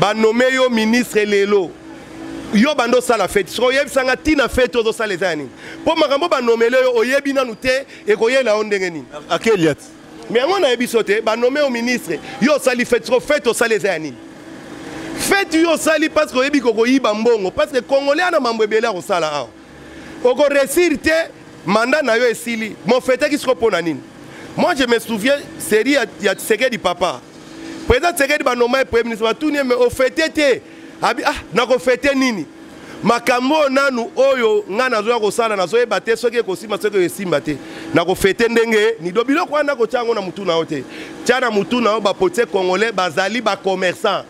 ba nomme yo ministre lelo yo banda osala feti soki oyebisa nga ntina feti ozosala eza ya nini mpo makambo banomele yo oyebi nanu te ekoyela yo ndenge nini akeliat me yango nayebi so te banome yo ministre yo osali feti soki feti osala eza ya nini feti yo osali parce que oyebi kokoyiba mbongo parce que congolais ana mambo ebele akosala awa oko resir te manda na yo esili mofetaki siko mpo na nini moi je me souviens série ya, ya tshisekedi papa président tshisekedi banoma ye premier ministre batuni ye me ofete te abi ah nakofete nini makambo oyo nanu oyo ngai nazoya kosala nazoyeba te soki ekosimba soki esimba te nakofete ndenge nido biloko wana nakotya yango na motu na yo te tya na motu na yo bapotie congolais bazali bacommerçant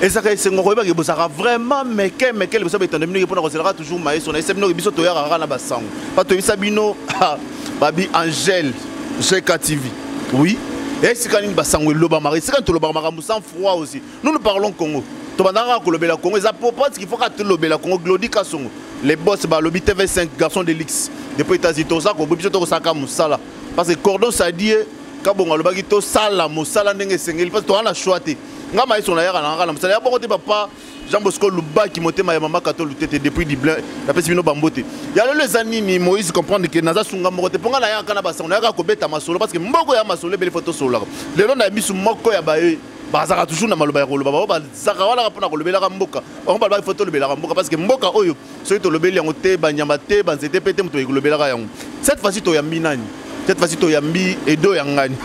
ezalaka esengo koyeba ke bozalaka vraiment meke meke liboso baetando bino ke mpona kozelaka toujours maestro nayebisa bino ke biso toyaka kaka na basango mpa toyebisa bino ah, babi angele jeka tv oui ya esika nini basango elobamaka esika nini tolobaka makambo sans froid aussi nous nous parlons congo tobandaka kaka kolobela congo eza po parce qu'il faut kaka tolobela congo glodi kasongo les boss balobi tv5 garçon de lix depuis états-unis toza kobo biso tokosaka mosala parce que cordon sadie kabongo alobaki tosala mosala ndenge esengeli parce toza na choix te nga maestro nayaka nangaka na mosala ya bongo te papa jean bosco lubaki motema ya mama kato lutete depuis dublin napesi bino bambo te ya lelo eza nini moïse comprendre ke naza sunga moko te mpo nga nayaka na basango nayaka kobeta masolo parce que mboko ya masolo ebele fo tosololaka lelo na misu moko ya baye bazalaka toujours na maloba ya koloba bango bazalaka wana kaka mpo na kolobelaka mboka bango balobaki fo tolobelaka mboka parce que mboka oyo soki tolobeli yango te banyama te banzete mpe te moto oye kolobelaka yango cette fois-ci toyambi nani cette fois-ci toyambi edo ya ngani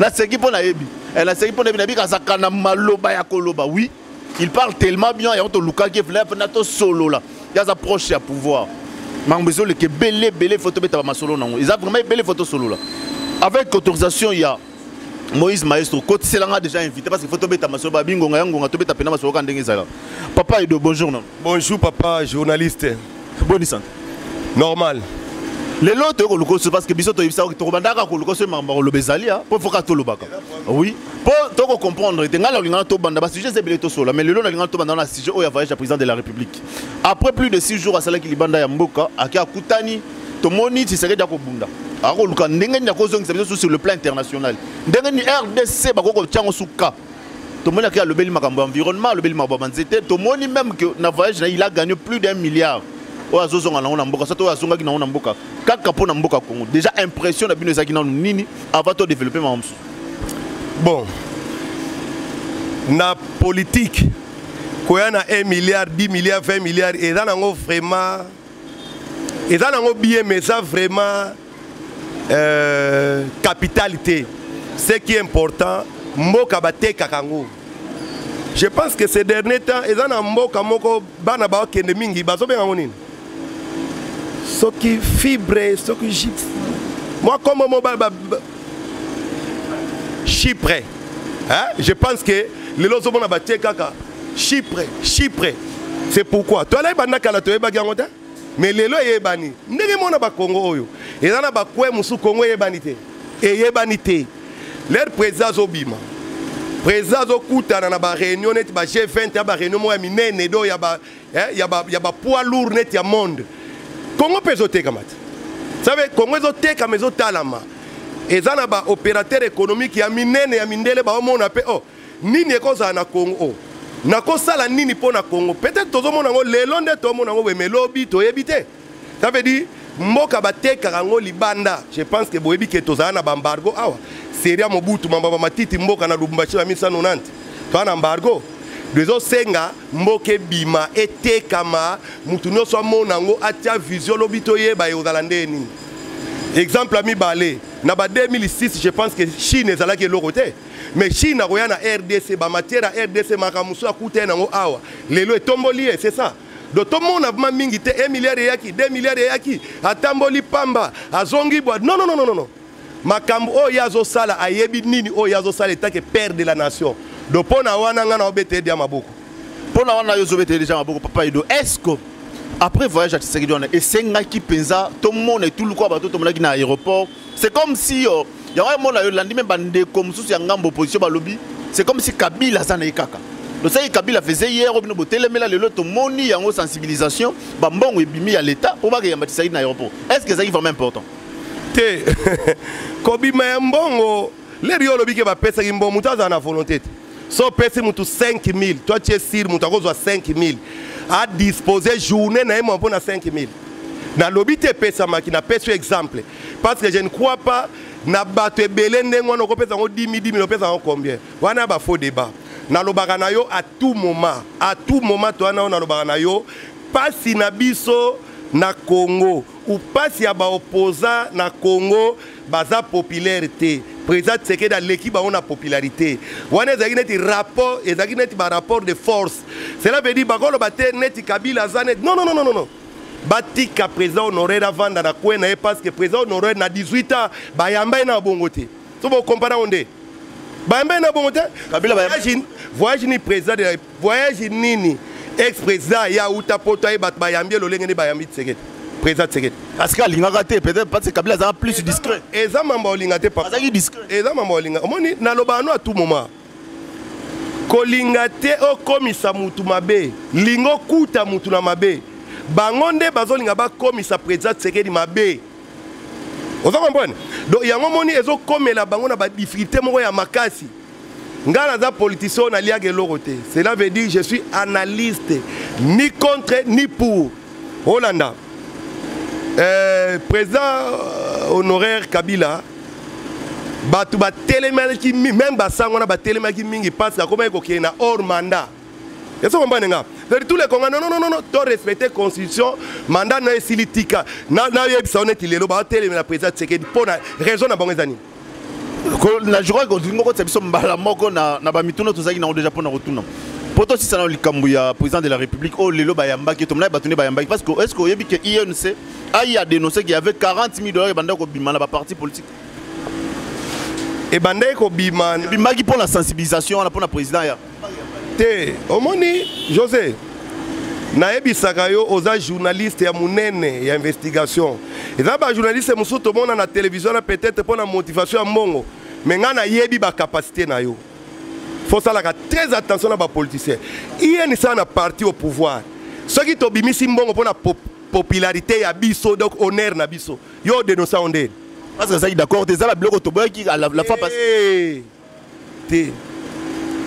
naseki mpo nayebi eh, naseki mpo nayebi nayebi kazaka na maloba ya koloba oui il parle tellement bien yango tolukaki evlep na tosolola ye aza proche ya pouvoir makambo ezoleka ebele ebele fo tobeta bamasolo nango eza vraiment ebele fo tosolola avec autorisation ya moïse maestro kotisela nga déjà invité parce que faut tobeta masolo babingonga ya ngonga tobeta mpena masolo ka ndenge ezala papa edo bonjour non bonjour papa journaliste boni santé normal lelo toyei koluka oso parce que biso toyebisa oke tokobandaka koluka oso makambo akoloba ezali a mpo foka tolobaka oui mpo tokocomprendre te ngai nalingana tobanda basujet eza ebele tosola mais lelo nalingana tobanda na sujet oyo ya voyage ya président de la république après plus de 6 jours asalaki libanda ya mboka ake akutani tomoni tshisekedi akobunda akoluka ndenge nini akozongisa biso su sur le plan international ndenge nini rdc bakoki kotya yango suka tomoni ake alobeli makambo ya environnement alobeli makambo ya banzete tomoni même que na voyage na il a gagné plus d'un milliard oyo azozonga nango na mboka soto oyo azongaki nango na mboka kaka mpo na mboka congo déjà impression na bino ezalaki nano nini avant to développer makambo mosusu bon na politique koya na 1 milliard 10 milliard 20 milliard eza nango vraiment eza nango bien mais eza vraiment euh, capital te ce qui est important mboka batekaka yango je pense que ces dernier temps eza na mboka moko bana bakende mingi bazobenga yango nini soki fibre soki gypse mwa kombo mobali chypre hein? je pense que lelo ozomona batie kaka chypre chypre c'est pourquoi toyala ebanda kala toyebaki yango te mais lelo eyebani ndenge mona bakongo oyo eza na bakwe mosusu kongo eyebani te eyebani te lere président azobima président azokutana na baréunion neti ba g20 ya baréunion moko ya minene do ya eh, ya ba ya ba poids lourd net ya monde Congo pe zo teka mat savez Congo zo teka mais zo talama eza na ba opérateur économique ya minene ya mindele ba omona pe oh nini ekozala na Congo oh nakosala nini mpo na congo peut-être tozomona yango lelo nde tomona yango weme lobi toyebi te ça veut dire mboka batekaka yango libanda je pense que boyebi ke tozala na bambargo awa seri ya mobutu mambaba matiti mboka na lubumbashi na 1990 toa na embargo ezosenga mboka ebima etekama moto nyonso amona yango atya vision lobi toyeba ekozala ndenge nini exemple ya mibale na ba 2006 je pense que chine ezalaki eloko te mais chine akoya na rdc bamatière ya rdc makambo mosusu akuta ye nango awa lelo etomboli ye c'est ça do tomona vma mingi te 1 milliard eyaki 2 milliard eyaki atamboli pamba azongi bwa non non non non makambo oyo ye azosala ayebi nini oyo ye azosala etake père de la nation do mpo na wana ngai naobeta edi ya maboko mpo na wana yo ozobeta edi ya maboko papa edo esco après voyage ya tshisekedi wana esengaki mpenza tomona etuluku ya bato tomonaki na aéroport c'est comme si yo yango omona yo landi me bandeko mosusu ya ngambo opposition balobi c'est comme si kabila aza na ye kaka tosaki kabila faisait hier obino botelemela lelo tomoni yango sensibilisation bambongo ebimi ya leta mpo bakeyamba tisaidi na aéroport est ce que ezalaki vraiment important te kobima ya mbongo lebi yo olobi ke bapesaki mbo moto azala na volonté te so opesi moto 5000 to atie sire moto akozwa 5000 adispose journée na ye mwa mpo na 5000 nalobi te epesamaki napesi yo exemple parce que je ne crois pas na bato ebele ndenge wana okopesa yango 10 000 10 opesa yango combien wana ba faux débat nalobaka na yo à tout moment à tout moment to wana oyo nalobaka na yo mpasi na biso na congo upasi ya baopoza na congo baza populaire te président tshisekedi aleki bango na popularité wana ezalaki neti rapport ezalaki neti barapport de force cela veut dire bakoloba te neti kabila aza neti non non non non non batika président honoraire avanda na kwe na ye parce que président honoraire na 18 ans bayamba ye na bongo te so bokompana yango nde bayamba ye na bongo te voyage ni président de la voyage nini ex président ya uta poto aye bato bayambi ye lolenge nde bayambi tisekedi président tisekedi parce que alingaka te peut-être parce que kabila azalaka plus discret eza mambo ya olinga te papa azalaki discret eza mambo ya olinga omoni nalobaka no à tout moment kolinga te okomisa mutu mabe linga okuta mutu na mabe bango nde bazolinga bakomisa président tisekedi mabe oza comprendre donc yango omoni ezokomela bango na badifficulté moko ya makasi ngai naza politicien oyo naliaka eloko te cela veut dire je suis analyste ni contre ni pour olanda euh, président euh, honoraire kabila bato batelemelaki meme basango wana batelemelaki mingi mpasi akomaki kokende na hors mandat esi okomprane nga cest tous les conga nononono to respecte constitution mandat na esili tika nayebisa yo neti lelo baotelemela président tshisekedi mpo na raison na bango eza nini na jour oyo olingi okotisa biso mbala moko na bamituna tozalaki nango deja mpo na kotuna mpo tosisana likambo ya président de la république oyo oh, lelo bayambaki tomonai bato nde bayambaki parce que est ce que oyebi ke inc ayi adénonce qu'il y avait 40 000 dollars ebandaki kobima na baparti politique ebandaki kobima ebimaki mpo na sensibilisation wana mpo na président ya te omoni josé nayebisaka yo oza journaliste ya monene ya investigation eza bajournaliste mosusu tomona na televizio na peut-être mpo na motivation ya mbongo me ngai nayebi bacapacité na yo fo osalaka très attention na bapoliticien ieni sala na parti au pouvoir soki tobimisi mbongo mpo na pop popularité ya biso donc honneur na biso yo odenonsa yo ndeni parce que azalaki d'accord te eza na biloko toboyaki la fois passée te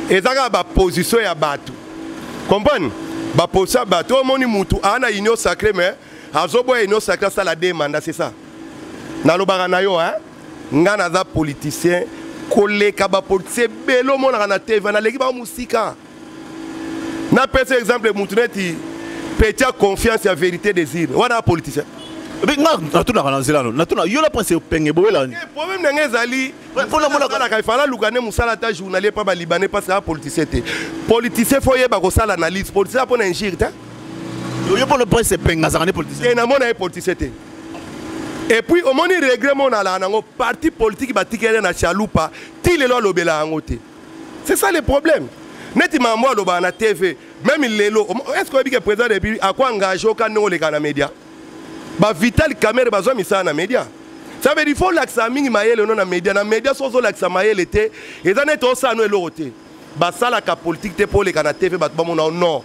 eza kaka baposition ya bato comprendre baposition ya bato omoni motu aa na union sacré mais azoboya union sacré asala de mandat c'est ça nalobaka na yo hein? ngai naza politicien koleka bapolitisien ebele omonaka na tv naleki bango mosika napesa exemple motu neti petia confiance ya vérité des îles wana politicien natunaka na nzela no natuna yo na prince penge bowelani eh, problème na ngai ezali mpo namonaka ifala aluka nde mosala ata journalier mpa balibanais mpasi aa politicien te politicien fo oyeba kosala analyse politicien aza mpo na ingire te oyo mpo lopresse epenga azaka nde politicien te namona ye politicien te epuis omoni regret mona alaka nango parti politike batikele na chalupa ti lelo alobela yango te c'est ça le problème neti mambo alobaka na tv meme lelo est ce que oyebi ke président de république ako engage oka ndenge oleka na média ba vital kamere bazwa misala na media ça veut dire faut lakisa mingi mayele no na media na media so ozolakisa mayele te eza neti osala no eloko te basalaka politique te mpo oleka na tv bato bamona o non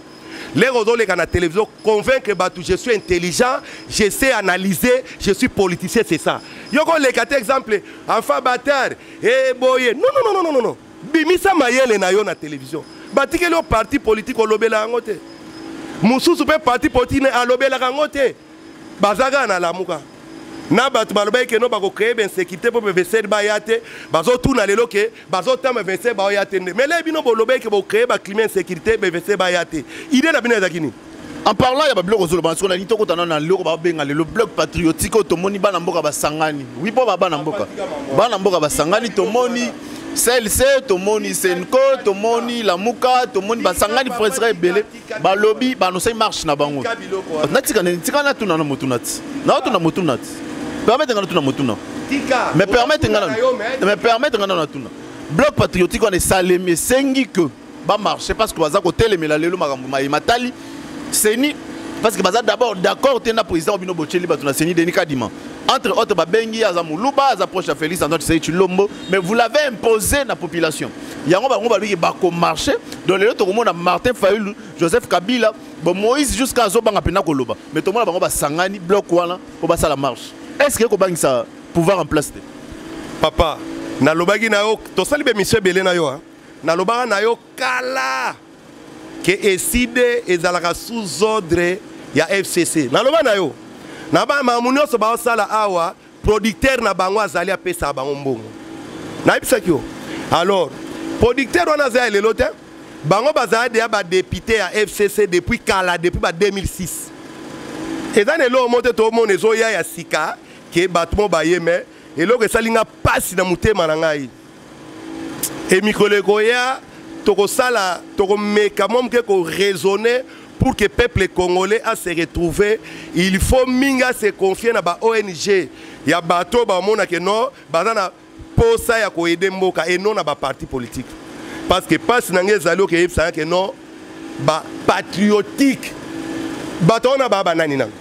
lere ozoleka na télévision convaincre bato je suis intelligent je sais analyser je suis politicien c'est ça yoko oleka te exemple enfin bater e eh, boye non non non non non bimisa mayele na yo na television batikeli yo parti politike olobela yango te mosusu mpe parti politike ne alobelaka yango te baza kaka na lamuka na bato balobaki keno bakocreye bainsécurité mpo bevesele baya te bazotuna lelo ke bazotama vese baoya te nde mele bino bolobaki ke bocreye baclima insécurité bevese baya te idée na bino ezalaki nini en parlant ya babiloko ozoloba na sikoyo nalingi tokota nano na loko babenga lelo bloc patriotique oyo tomoni bana mboka basangani wi mpo babana mboka bana mboka basangani tomoni clc tomoni senco tomoni lamuka tomoni basangani presera ebele balobi banosai marche na bango natika nini tika natuna na motuna ti naotuna motuna ti permete nga natuna motuna me permete nga natuna bloc patriotique wana esalemi esengi que ba marche parce que baza ko telemela lelo makambo maye matali seni parce que baza d'abord d'accord te na président obino bocheli bato na seni denis kadima entre autres babengi aza muluba aza proche ya félix antoine tshisekedi tshilombo mais vous l'avez imposé na population yango bango baloki bakomarche donc lelo tokomona martin fayulu joseph kabila bon moïse jusqu'à azobanga mpena koloba mais tomona bango basangani bloc wana mpo basala marche est ce que ekobangisa pouvoir en place te papa nalobaki na yo tosali bemission ebele na yo nalobaka na yo kala ke eside ezalaka sous ordre ya fcc naloba na yo na bamamu nyonso baosala awa producteur na bango azali apesaka bango mbongo nayebisaki yo alors producteur wana aza ya lelo te bango bazala deya badepute ya fcc depuis kala depuis ba 2006 eza na eloko mo te tomona ezoya ya sika ke bato mo baye me eloko esali nga mpasi na motema na ngai e mikolo ekoya tokosala tokomeka mwa moke koraisonne pour que peuple congolais a se retrouver il faut mingi a se confie na ba ong ya bato oyo bamonake no baza na mposa ya koyede mboka et non na baparti politique parce que mpasi na ngai ezali okeyebisana ke non ba patriotique bato wana baa banani nano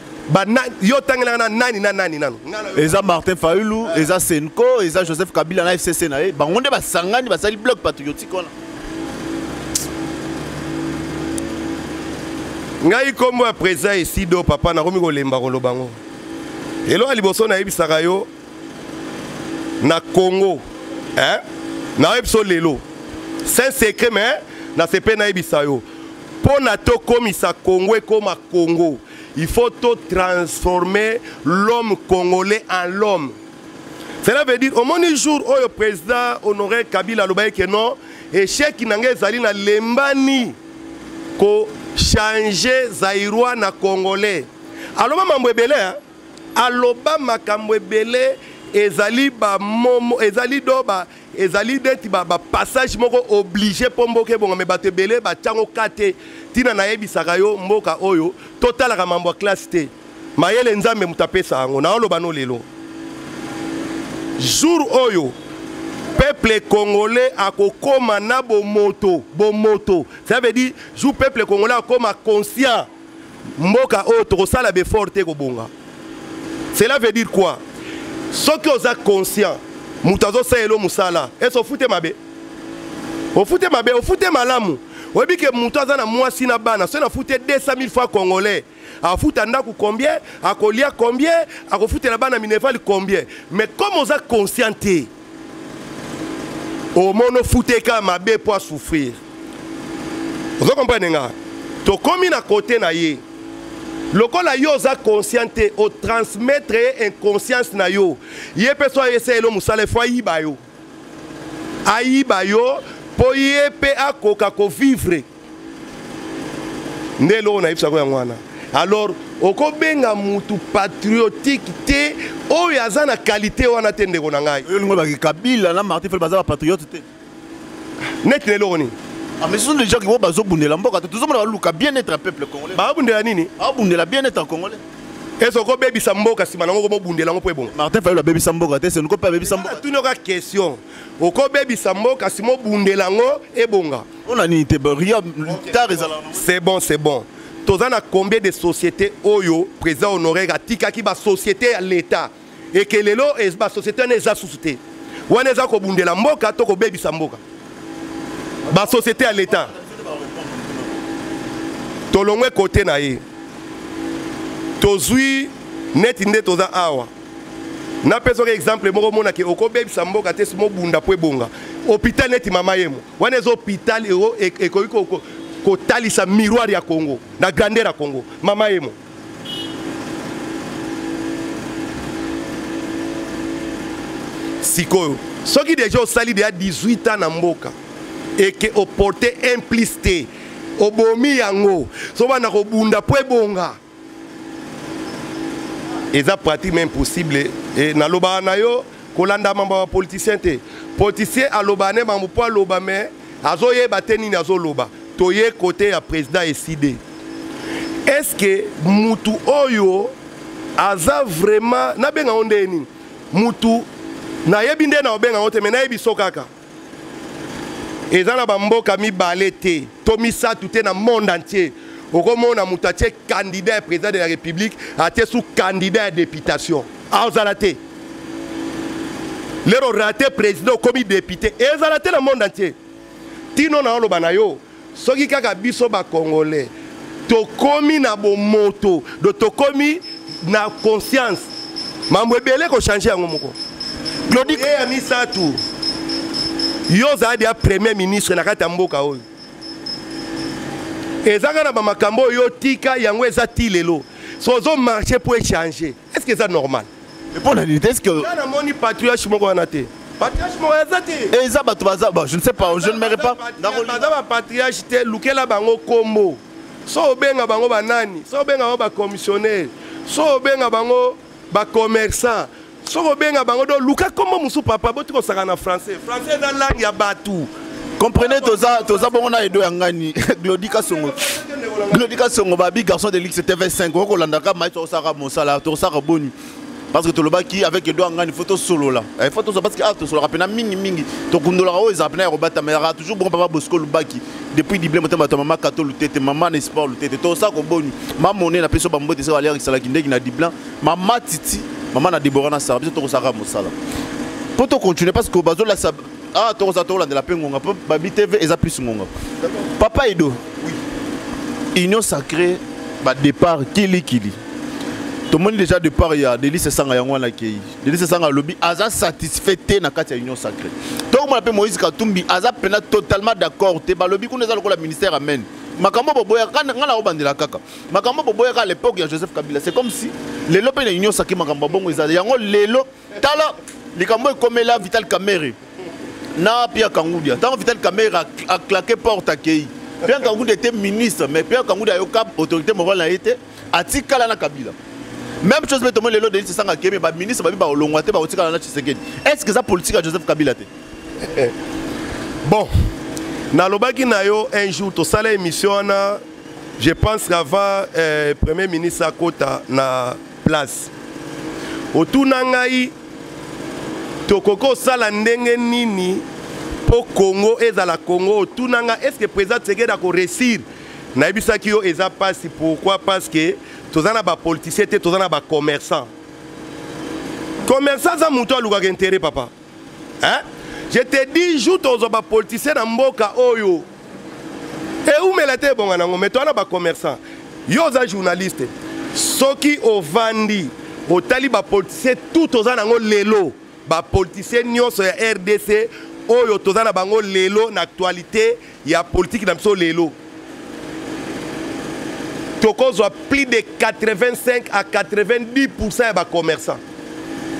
yo otangelaka na nani na nani nano eza martin fayulu ah. eza senco eza joseph kabila na fcc na ye bango nde basangani basali bloc patriotique wana ngai nkombo ya président esido papa nakomi kolemba koloba yango eloko ya liboso nayebisaka yo na congo hein? nayebi biso lelo c'est un secret mais nasepeli nayebisa yo mpo na tokomisa congo ekoma congo il faut to transformer l'homme congolais en l'homme cela veut dire omoni jour oyo président honoré kabila alobaki ke non échec na ngai ezali na lembani kochange zairoi na congolais aloba mambo ebele aloba makambo ebele ezali bamomo ezali do ba ezali ndeti bapassage ba moko oblige mpo mboka ebonga me bato ebele batyango ka te ntina nayebisaka yo mboka oyo totalaka mambo ya classe te mayele nzambe moto apesa yango naoloba no lelo jour oyo peuple congolais akokoma na bomoto bomoto ça veut dire jour peuple congolais akoma conscient mboka oyo tokosala befort te kobonga cela veut dire quoi soki oza conscient moto azosalela yo mosala ese ofute mabe ofute mabe ofute malamu oyebi ke moto aza na mwasi na bana soki nafute 200 000 fois congolais afuta ndako combien akolia combien akofutela bana minerval combien mais comme oza conscient te omona ofute kaka mabe mpo asouffrir ozo comprendre nga tokomi na kote na ye lokola yo oza conscient te otransmettre ye inconscience na yo ye mpe so ayeseyelo mosala efo ayiba yo ayiba yo mpo ye mpe akoka kovivre nde eloko nayebisa ko yango wana alors okobenga mutu patriotique te oyo aza na qualité wana te ndeko na ngai olingo baki kabila na martin fele baza bapatriote te neti na eloko nini ah, mais ce sont des gens qui vont bazobundela mboka te tozomona baluka bien être un peuple congolais babundela nini abundela bien être en congolais ese okobebisa mboka nsima nango komobundela yango mpo ebonga martin fayulu abebisa mboka te senoko mpe abebisa mboka tuni oka question okobebisa mboka nsima obundela yango ebonga On a ni te rien tard ezala. C'est bon, c'est bon. Toza na combien de sociétés oyo président honoraire atikaki ba sociétés ya l'État et que lelo et ba sociétés na eza susu te. Wana eza kobundela mboka to kobebisa mboka. Ba sociétés ya l'État. Tolongwe côté na ye. Tozui neti nde toza awa napesaka exemple moko omonake okobebisa mboka te simobunda mpo ebonga hôpital neti mama yemo wana ezo hôpital eo ekoki koko kotalisa miroir ya Congo na grandeur ya Congo mama yemo sikoyo soki deja osali deja 18 ans na mboka eke oporte un plus te obomi yango so banda kobunda mpo ebonga eza pratique mais impossible e, nalobaka na yo kolanda mambo ya bapoliticien te politicien alobaka nde mambo mpo aloba me azoyeba te nini azoloba toye kote ya président eside estce mutu oyo aza vraiment nabenga yango ndenge nini mutu nayebi nde na obenga yango te me nayebi so kaka eza na bamboka mibale te to misato te na monde entier okomona moto atie candidat ya président de la république atie sous candidat ya députation azala te lero rate président okomi député ezala te na monde entier tino na oloba na yo Soki kaka biso ba congolais tokomi na bomoto do tokomi na conscience mambo ebele kochange yango moko claudi ye ya misato yo ozala deya premier ministre na kati ya mboka oyo ezaka na bamakambo oyo otika yango eza ti lelo so ozomarche mpo echange est ce que eza normal mpo na nini te est ce que namoni patriarche moko wana te patriarche moko eza te eza bato baza je ne sais pas je ne me repas baza bapatriarche te lukela bango kombo so obenga bango banani so obenga bango bacommissionnaire so obenga bango bacommerçant soki obenga bango do luka nkombo mosusu papa boti kosaka na français français eza langue ya bato comprenez toza toza bongo na edo ya ngani glodi kasongo glodi kasongo babi garçon de lixe tv 5 okolandaka mai tokosaka mosala tokosaka boni parce que tolobaki avec edo ya ngani fo tosolola eh, fo tozwa parce que awa ah, tosololaka mpena mingi mingi tokundolaka oyo ezala mpena ya kobatama yaka toujours bongo papa bosco lubaki depuis dible motema bato ya mama kato lutete mama na sport lutete tokosaka koboni mamone na peso bambote se baliakisalaki ndenge na diblan mama titi mama na debora na sara biso tokosaka mosala mpo tocontinue parce que bazolasa ah tokoza tolandela mpe ngonga mpo babi tv eza plus ngonga papa edo union sacrée badépart kilikili tomoni déjà départ ya delice esanga yango wana akei delice esanga alobi aza satisfait te na kati ya union sacrée tokomona mpe moïse katumbi aza mpena totalement d'accord te balobi kuna eza lokola ministère amen makambo boboyaka ngai na obandela kaka makambo boboyaka à l'époque ya joseph kabila c'est comme si lelo mpe na union sacrée makambo ya bongo eza yango lelo tala likambo oyo ekomela vital kamere na pierre kangudia ntango vital kamere aclake porte akei pierre kangudia ete ministre mais pierre kangudia ayoka autorité morale na ye te atikala na kabila même chose mpe tomoni lelo denis esanga akei me baministre babi bakolongwa te bakotikala na tshisekedi est ce que eza politique ya joseph kabila te bon nalobaki na yo un jour tosala émission wana je pense qu'avant euh, premier ministre akota na place otuna ngai tokoki kosala ndenge nini mpo congo ezala congo otuna ngai est ce que président tshisekedi akoreussir nayebisaki yo eza mpasi pourquoi parce que toza na bapoliticien te toza na bacommerçant commerçant aza moto alukaka intere papa hein? je te dis jour tokozwa bapoliticien na mboka oyo eumela te ebonga nango mai towana bacommerçant yo oza journaliste soki ovandi otali bapoliticien tout oza nango lelo bapoliticien nyonso ya rdc oyo toza na bango lelo na actualité ya politique na biso lelo tokozwa plus de 85 à 90 pourcent ya bacommerçant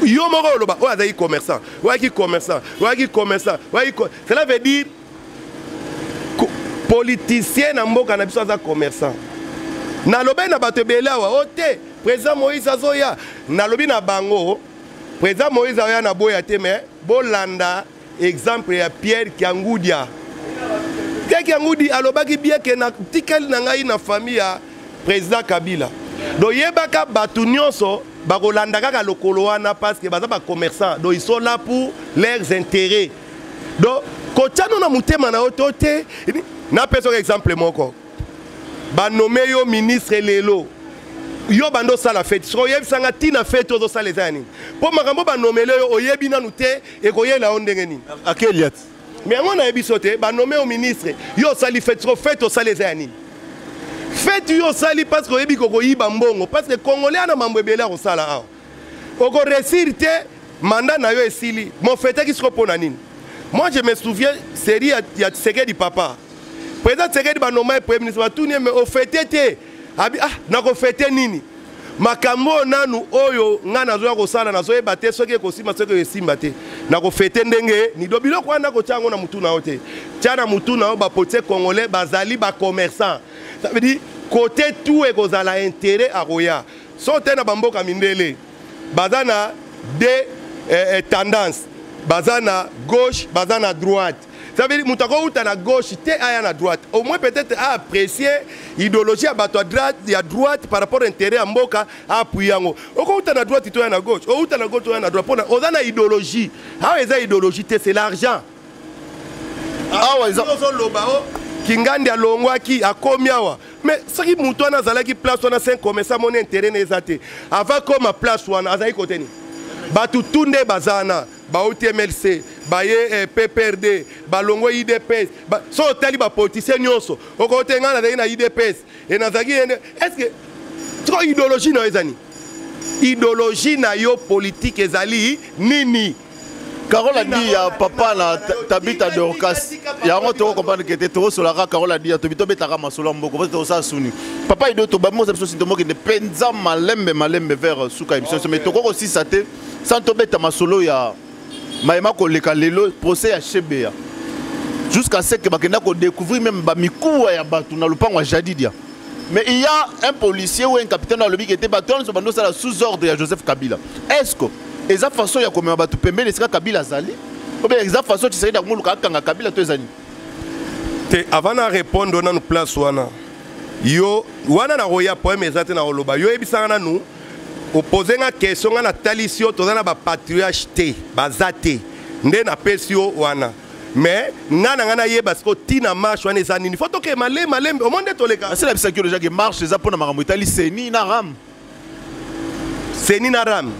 yo moko oloba oyo azalaki commerçant oyaki commerçant oyaki commerçant oyaki cela veut dire politicien na mboka na biso aza commerçant nalobai na bato ebele awa o oh, te président moïse azoya nalobi na bango président moïse aoya na boya te mais bolanda exemple ya pierre kiangudia pierre kiangudi alobaki bien ke na tikali na ngai na famille ya président kabila donc yebaka bato nyonso bakolanda kaka lokolo wana parce que baza bacommerçant donc ils sont là pour leurs intérêts donc kotya no na motema na yo to te napesa oka exemple moko banome yo ministre lelo yo banda osala feti soki oyebisanga ntina feti ozosala eza ya nini mpo makambo banomele yo oyebi nanu te ekoyela yo ndenge nini akeliat me yango nayebi biso te banome yo ministre yo osali fete soko fete osali eza ya nini fete yo osali parce que oyebi kokoyiba mbongo parce que congolais ana mambo ebele akosala awa okoresir te manda na yo esili mofetaki soko mpo na nini moi je me souviens série ya, ya tshisekedi papa président tshisekedi banoma ye premier ministre batuni ye me ofete te abi ah nakofete nini makambo oyo nanu oyo ngai nazoya kosala nazoyeba te soki ekosimba soki esimba te nakofete ndenge nido biloko wana nakotya yango na motu na yo te tya na motu na yo bapotie congolais bazali bacommerçant ça veut dire kote tout ekozala intérêt akoya so te na bamboka mindele baza na de eh, eh, tendance baza na gauche baza na droite Ça veut dire moto akouta na gauche te aya na droite au moins peut-être aapprécie idéologie ya bato ya droite par rapport intérêt ya mboka aapuye yango okouta na droite to ya na gauche outa na gauche oya na droite mpona oza na idéologie awa eza idéologie te c'est l'argent awa ozoloba o kingandi alongwaki akomi awa mais soki moto wana azalaki place wana saint commerce amoni intérêt na eza te avant koma place wana azalaki kote nini bato tu nde baza na bauti mlc baye eh, pprd balongwe idps ba, so otali bapolitisien nyonso okoki te ngai nazalaki na idps e nazalaki yende estce siko idéologie na yo eza nini idéologie na yo politike ezali nini karola di ya papa na tabita dorcas yango toko comprendre ke te tokosolaka karola di ya tobi tobetaka masolo ya mboko mposo tokosala suni papa ido tobamimosa biso sintomokende mpenza malembe malembe vers suka ya biso mais tokoki kosisa te sans tobeta masolo ya mayema koleka lelo procès ya shebeya jusqu'à ce que bakenda kodécouvrir même bamikuwa ya bato na lopango ya jadidia mais il y a un policier ou un capitaine alobi kete bato wana nyonso bando osala sous ordre ya joseph kabila est ce que eza façon ya komema bato pembeni esika kabila azali obe eza façon tisekedi akomoluka akanga kabila to ezali te avant na répondre nanu place wana yo wana nakoya poeme eza te nakoloba yo oyebisaka nanu opose nga question nga natalisi yo toza na bapatriage te baza te nde napesi yo wana mais nga na nga nayeba siko ntina marche wana eza nini fo toke male malembe omo nde toleka asilabisaki yo dejake marche eza mpo na makambo etali seni na ram seni na ram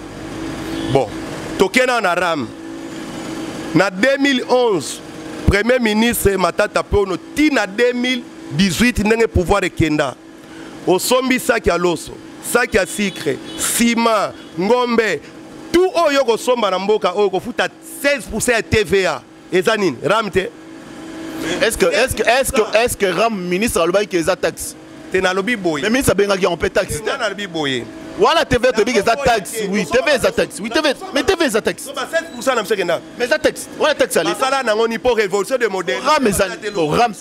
bon toke nao na ram na 2011 premier ministre matata mpono ti na 2018 ndenge pouvoir ekenda osombi saki ya loso saki ya sikre sima ngombe tu oyo okosomba na mboka oyo kofuta 16 ya tva eza nini ram te est-ce que est-ce que est-ce que est-ce que ram ministre alobaki que eza taxe te nalobi boye mais ministre abengaki yango mpe taxe te nalobi boye Voilà TV toyebi que ça taxe. Oui, TV ça taxe. Oui, TV. Mais TV ça taxe. Mais ça taxe. Voilà taxe allez. Ça là n'a pas révolution de modèle. Ram ça. Ram.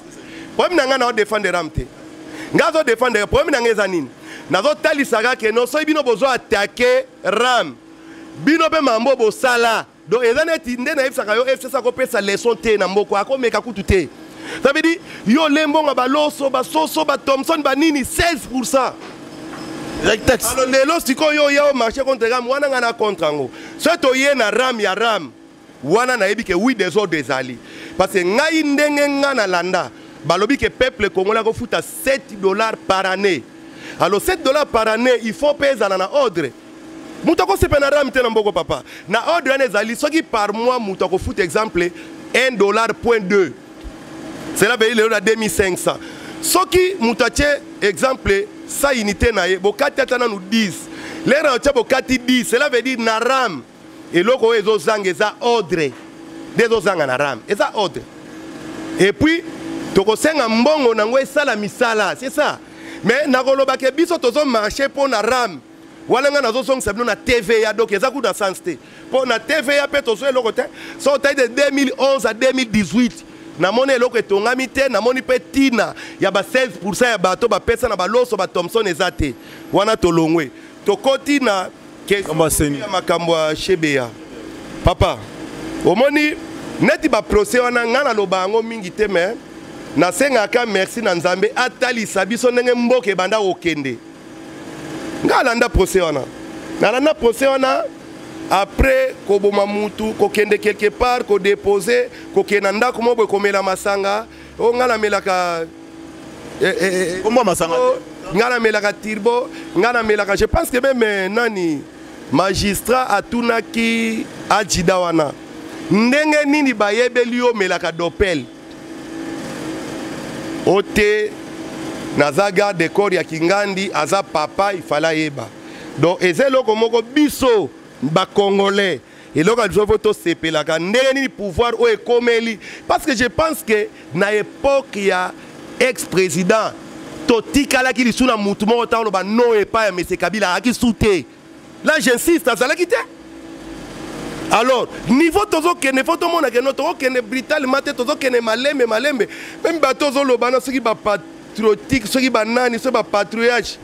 Problème n'a pas défendre Ram nga azo défendre problème na nga eza nini nazo talisaka ke no soki bino bozo attaquer ram bino mpe mambo bosala donc eza neti nde nayebisaka yo fcc akopesa leçon te na mboko akomeka kutu te ça veut dire yo lembonga baloso basoso bathomson banini 16 pour cent lelo sikoyo yo oya omarche contre ram wana ngai na contre yango soki toye na ram ya ram wana nayebi ke oui desordre ezali parce que ngai ndenge ngai nalanda balobi ke peuple congolais akofuta 7 dollars par année alors 7 dollars par année il faut mpe ezala na ordre moto akosepa na rame te na mboko papa na ordre wana ezali soki par mois moto akofuta exemple 1 dollar point 2 cela veut dire lelo na 2500 soki moto atye exemple sa unité na ye bokati ata nanu 10 lere na otya bokati 10 cela veut dire na rame eloko oyo ezozanga eza ordre nde ezozanga na ram eza ordre epuis tokosenga mbongo na yango esala misala c'est ça mais nakoloba ke biso tozomarche mpo na ram wana ngai nazozongisa bino na tva donc eza kuta sens te mpo na tva mpe tozwa eloko te so otai de 2011 à 2018 namoni eloko etongami te namoni mpe ntina ya ba 16 pourcent ya bato bapesa na baloso bathomson eza te wana tolongwe tokoti na ya makambo ya shebeya papa omoni neti baprocès wana ngai naloba yango mingi te me nasengaka merci na nzambe atalisa biso ndenge mboka ebanda kokende ngai alanda procès wana nalanda procès wana après koboma mutu kokende quelque part kodepose kokende na ndako moko boye komela masanga oyo ngai namelaka eh, eh, eh, kombo ya masanga oh, ngai namelaka turbo ngai namelaka je pense que meme nani magistrat atunaki ajida wana ndenge nini bayebeli yo omelaka dopel o te naza garde de corps ya kingandi aza papa ifale ayeba donc eza eloko moko biso bakongolais eloko aliso fo tosepelaka ndenge nini pouvoir oyo ekomeli parce que je pense que na époque ya ex président totikalaki lisu na mutu moko ntango oloba no epai ya mese kabila ayaki su te là j'insiste azalaki te alors niveau tozokende fo tomonake no tokokende britalement te tozokende malembe malembe meme bato ozolobana soki bapatriotique soki banani soki bapatriage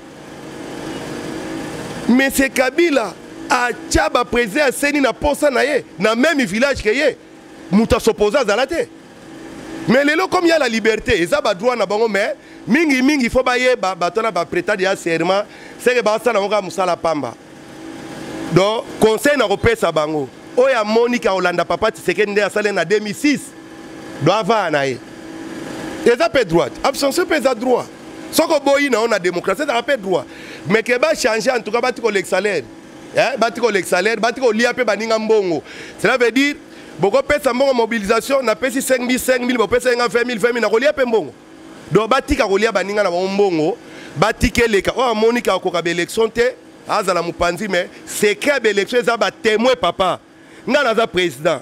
Monsieur Kabila atia ba président ya seni na posa na ye na même village que ye moto asopose azala te mais lelo comme ya la liberté eza ba droit na bango mais mingi mingi faut bayeba bato wana bapretade ya serment seke basala yango kaka mosala pamba donc conseil na kopesa bango oyo amoni ka kolanda papa tisekedi nde asali na 2006 do avaa na ye eza mpe droite abstention mpe eza droit soki oboyi na yo na démocratie ezalaka mpe droit mais ke bachange en tout cas batika olekisa lere eh, batika olekisa lere batika olia mpe baninga mbongo cela veut dire bokopesa mbongo mobilisation napesi 5000 5000 bopesa yenga 20 000 20 000 nakolia mpe mbongo donc batika kolia baninga na bango mbongo batika eleka oyo amoniki akoka baélection te azala mopanzi mais secret ya baélection eza batemoin papa nga naza président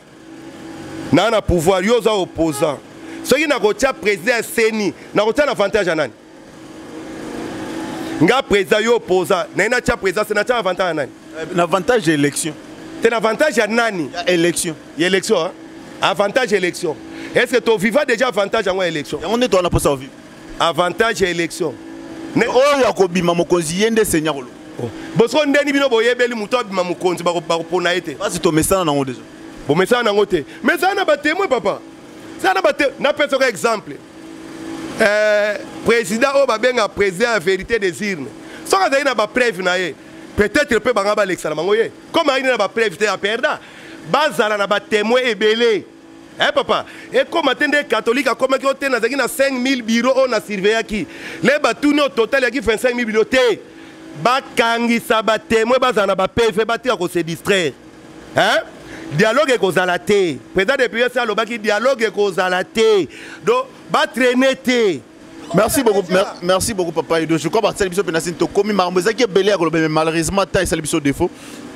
naa na pouvoir yo oza opposant soki nakotya président ya seni nakotya na avantage ya nani nga président yo opposant naye natya président se natya avantage ya nani eh, na avantage ya élection te na avantage ya nani ya élection ya élection hein? avantage ya élection est ce que toviva déjà avantage yango ya élection yango nde towana mposa oviva avantage ya élection ne oyo akobima mokonzi ye nde seigneur olo oh. bosoko ndeni bino boyebeli moto abima mokonzi bakopona ye te basi tomesana nango deja bomesana nango te mais zala na batemoin papa zala na bate napesaka exemple eh, président oyo babenga président ya vérité des urnes soki azali na bapreuve na ye peut-être mpe banga balekisa na bango ye comme ayini na bapreuve te ya perda bazala na batemoin ebele Eh papa, ekoma te nde catholique akomaki ote nazalaki na 5000 biro oyo na surveillaki. Le batuni au total yaki 25000 biro te. Bakangisa ba témoin bazala na ba PV batika ko se distraire. Hein? dialogue ekozala te président de psa alobaki dialogue ekozala te donc batraine te Merci beaucoup, merci beaucoup papa Edo. Je crois que c'est biso penasine to komi makambo ezaki ebele ya koloba mais malheureusement ta esali biso défaut.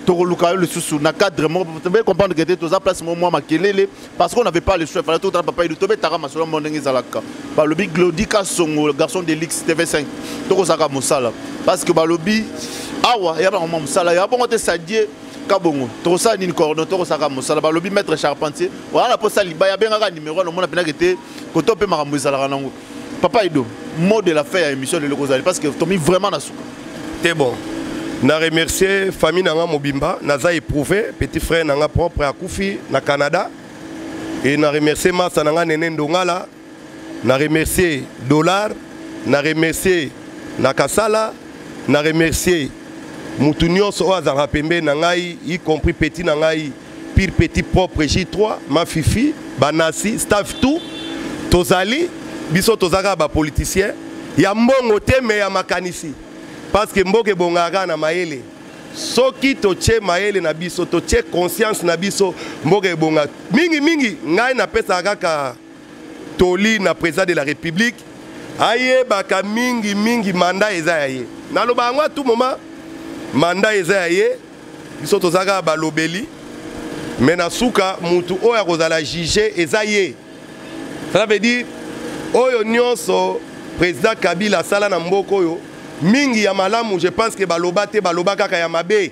tokoluka yo lisusu na cadre moko tobe comprendre que te toza place moko mwa makelele parce qu'on n'avait pas le choix fallait totala papa edu tobetaka masolo moko ndenge ezalaka balobi glodi kasongo garçon de lix tv5 tokozalaka mosala parce que balobi awa ya bango mwa mosala ya bongo te sadie kabongo tokosala nini coordonne tokosaka mosala balobi maître charpentier wana na mposa libaya abengaka nimero wana omona mpenaka te koto mpe makambo ezalaka nango papa edo mot de la fin ya émission lelo kozali parce que tomi vraiment na suka te bon na remercier famille na nga mobimba naza éprouvé petit frère na nga propre akufi na canada e na remercier masa na nga nene ndongala na remercier dollar na remercier na kasala na remercier motu nyonso oyo azalaka pembeni na ngai y compris petit na ngai Pire petit propre J3, ma fifi, banasi, staff tout. Tozali biso tozaka ba politiciens ya mbongo te mais ya makanisi. Parce que mboke bongaka na mayele. soki totye mayele na biso totye conscience na biso mboka ebonga mingi mingi ngai napesaka kaka toli na président de la république ayebaka mingi mingi manda eza ya ye naloba yango a tout moment manda eza ya ye biso toza kaka balobeli me na suka mutu oyo akozala juge eza ye cela veut dire oyo nyonso président kabila asala na mboka oyo mingi ya malamu je pense ke baloba te baloba kaka ya mabe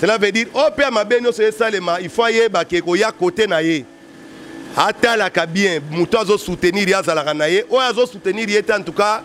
cela veut dire oyo mpe ya mabe nyonso esalema il faut ayeba ke koya kote na ye atalaka bien moto azo soutenir ye azalaka na ye oyo azo soutenir ye te en tout cas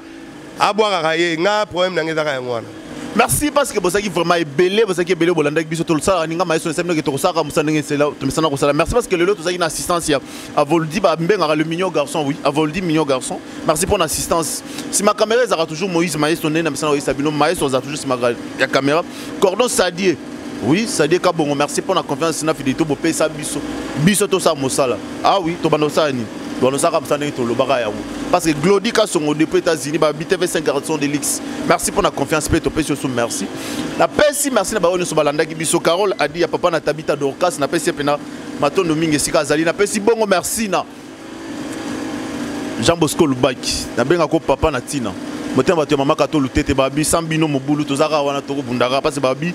abwakaka ye nga problème na nga ezaka yango wana merci parce que bozalaki vraiment ebele bozalaki ebele bolandaki biso tosalaka ninga mayeso esali noki tokosalaka mosala ndenge tomesana kosala merci parce que lelo tozalaki na assistance ya avoldi bambengaka le mignon garçon oui avoldi mignon garçon merci mpo na assistance nsima kamera ezalaka toujours moïse mayeso nde na mesana koyesa bino mayeso azala toujours nsima ya kamera cordon sadie Oui, ça dit kabongo, merci pour la confiance na fidélité bo pesa biso. Biso to sa mosala. Ah oui, to bando sa ni. To bando sa ka msana to lobaka yango. Parce que Glody ka songo depuis États-Unis ba BTV 5 garçons de luxe. Merci pour la confiance pe to pesa so merci. Na pesi merci na ba oyo so balanda ki biso Carole a dit ya papa na Tabita Dorcas na pesi pena matondo mingi sika azali na pesi bongo merci na jean bosco lubaki nabenga ko papa na ntina motema bato ya mama kato lutete babi sans bino mobulu tozaka wana tokobundaka mpasi babi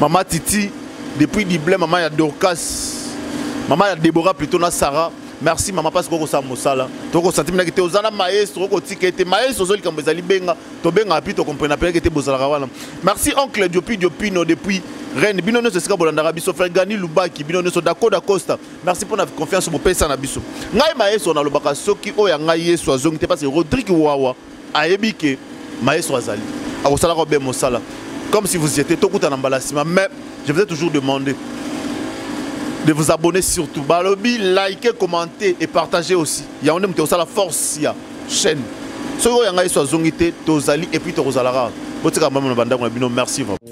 mama titi depuis dible mama ya dorcas mama ya debora plutôt na sarah merci mama mpasi kokosala mosala tokosantiminaki te oza na maestro okotika ete maestro ozo likambo ezali benga tobengaka mpi tokomprena mpenaki te bozalaka wana merci oncle diopi diopino depuis reine bino nyonso esika bolandaka biso fergani lubaki bino nyonso dakoda costa merci mpo na confiance bopesa na biso ngai maestro nalobaka soki oyo ya ngai yesu azongi te parce rodrik wawa ayebi ke maestro azali akosalaka obe mosala comme si vous étiez tokutana mbala nsima mais je vous ai toujours demandé de vous abonner surtout balobi liker commenter et partager aussi yango nde moto ekosala force ya chaîne soki oyo ya ngai yesu azongi te tozali epuis tokozalaka botika mbambo na bandako na bino merci vraiment